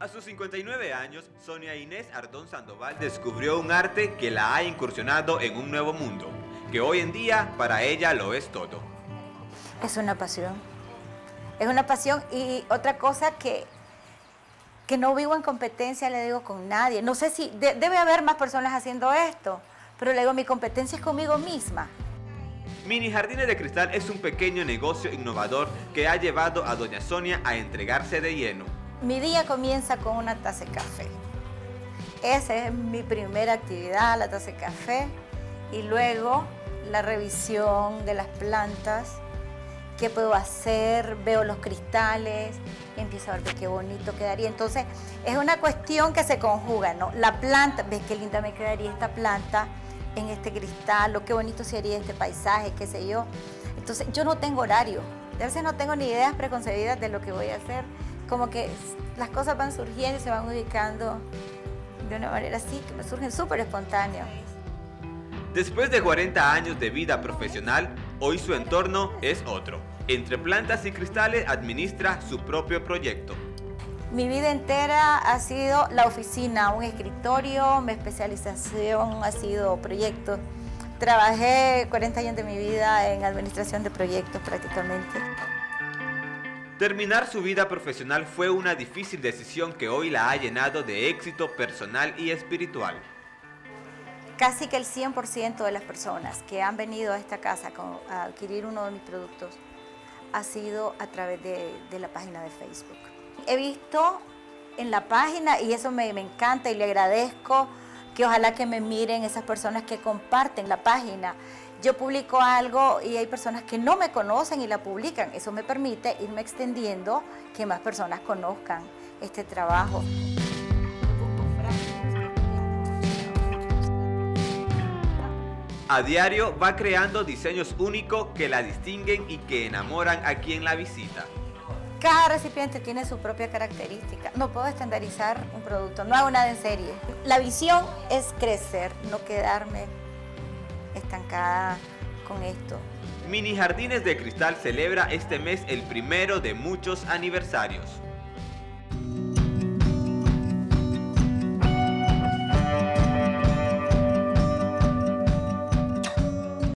A sus 59 años, Sonia Inés Ardón Sandoval descubrió un arte que la ha incursionado en un nuevo mundo, que hoy en día para ella lo es todo. Es una pasión. Es una pasión y otra cosa que, que no vivo en competencia, le digo, con nadie. No sé si debe haber más personas haciendo esto, pero le digo, mi competencia es conmigo misma. Mini Jardines de Cristal es un pequeño negocio innovador que ha llevado a Doña Sonia a entregarse de lleno mi día comienza con una taza de café. Esa es mi primera actividad, la taza de café. Y luego la revisión de las plantas. ¿Qué puedo hacer? Veo los cristales, empiezo a ver qué bonito quedaría. Entonces, es una cuestión que se conjuga, ¿no? La planta, ves qué linda me quedaría esta planta en este cristal, o qué bonito sería este paisaje, qué sé yo. Entonces, yo no tengo horario. A veces no tengo ni ideas preconcebidas de lo que voy a hacer como que las cosas van surgiendo y se van ubicando de una manera así, que me surgen súper espontáneos. Después de 40 años de vida profesional, hoy su entorno es otro. Entre plantas y cristales administra su propio proyecto. Mi vida entera ha sido la oficina, un escritorio, mi especialización ha sido proyectos. Trabajé 40 años de mi vida en administración de proyectos prácticamente. Terminar su vida profesional fue una difícil decisión que hoy la ha llenado de éxito personal y espiritual. Casi que el 100% de las personas que han venido a esta casa a adquirir uno de mis productos ha sido a través de, la página de Facebook. He visto en la página, y eso me, me encanta y le agradezco, que ojalá que me miren esas personas que comparten la página yo publico algo y hay personas que no me conocen y la publican. Eso me permite irme extendiendo que más personas conozcan este trabajo. A diario va creando diseños únicos que la distinguen y que enamoran a quien la visita. Cada recipiente tiene su propia característica. No puedo estandarizar un producto, no hago nada en serie. La visión es crecer, no quedarme estancada con esto. Mini Jardines de Cristal celebra este mes el primero de muchos aniversarios.